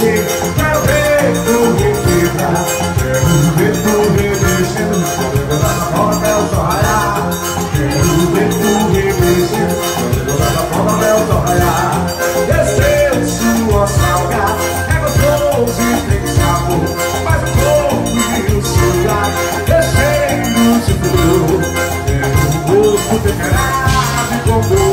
Quero ver tu requebrar Quero ver tu remexendo Nos quero da o sol raiar Quero ver tu remexendo Nos problemas da o sol raiar Desceu sua salga. É gostoso e tem sabor. Mas o o sugar. Desceu no seu furor Quero um gosto temperado e